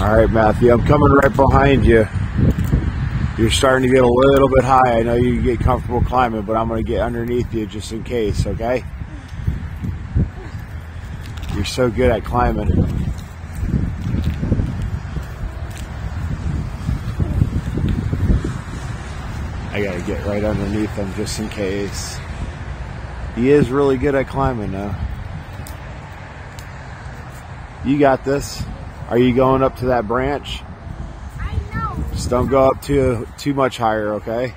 All right, Matthew, I'm coming right behind you. You're starting to get a little bit high. I know you get comfortable climbing, but I'm going to get underneath you just in case, okay? You're so good at climbing. I got to get right underneath him just in case. He is really good at climbing, though. You got this. Are you going up to that branch? I know. Just don't go up too too much higher, okay?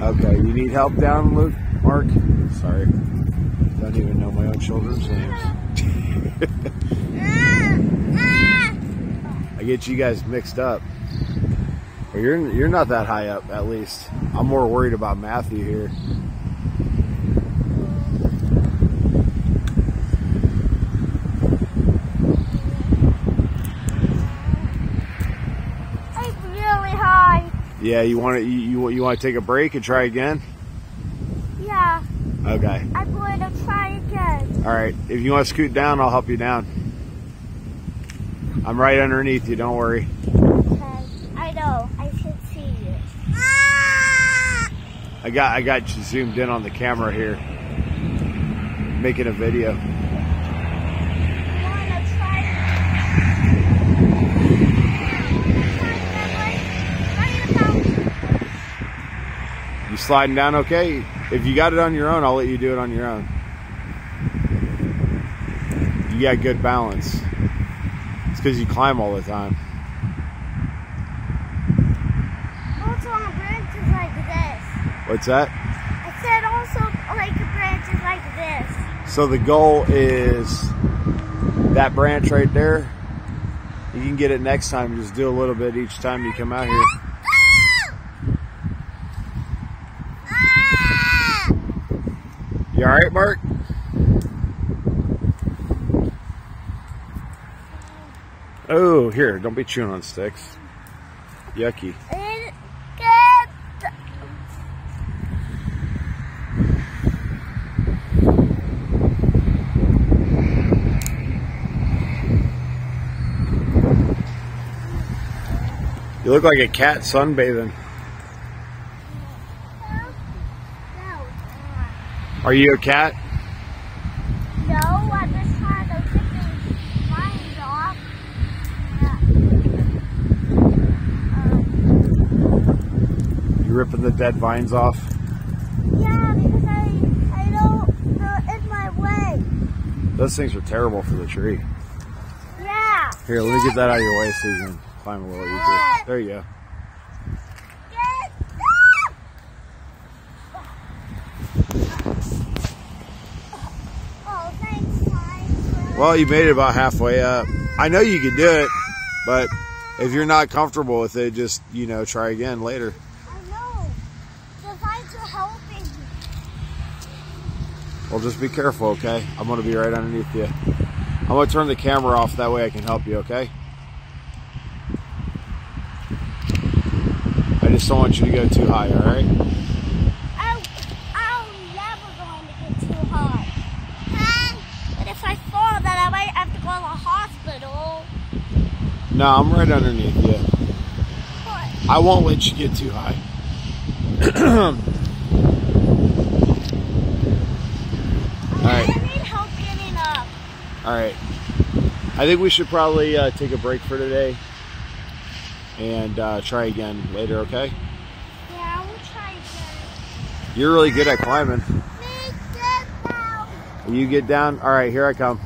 Okay, you need help down, Luke? Mark? Sorry. Don't even know my own children's names. I get you guys mixed up. But you're you're not that high up, at least. I'm more worried about Matthew here. It's really high. Yeah, you want to you, you you want to take a break and try again? Yeah, Okay. I'm going to try again. All right. If you want to scoot down, I'll help you down. I'm right underneath you. Don't worry. Okay. I know. I can see you. Ah! I got I got you zoomed in on the camera here, making a video. You sliding down okay? If you got it on your own, I'll let you do it on your own. You got good balance. It's because you climb all the time. Also on branches like this. What's that? I said also like branches like this. So the goal is that branch right there. You can get it next time. Just do a little bit each time you come out here. You all right, Mark? Oh, here, don't be chewing on sticks. Yucky. It get You look like a cat sunbathing. Are you a cat? No, I'm just trying to get these lines off. You ripping the dead vines off? Yeah, because I I don't they're in my way. Those things are terrible for the tree. Yeah. Here, let me get that out of your way so you can climb a little easier. There you go. Well, you made it about halfway up. I know you can do it, but if you're not comfortable with it, just, you know, try again later. I know. The vines are helping. Well, just be careful, okay? I'm going to be right underneath you. I'm going to turn the camera off. That way I can help you, okay? I just don't want you to go too high, all right? I, I'm never going to get too high. But if I fall, then I might have to go to the hospital. No, I'm right underneath you. I won't let you get too high. I need help getting up. All right. I think we should probably uh, take a break for today and uh, try again later, okay? Yeah, we'll try again. You're really good at climbing. Me get down. You get down. All right, here I come.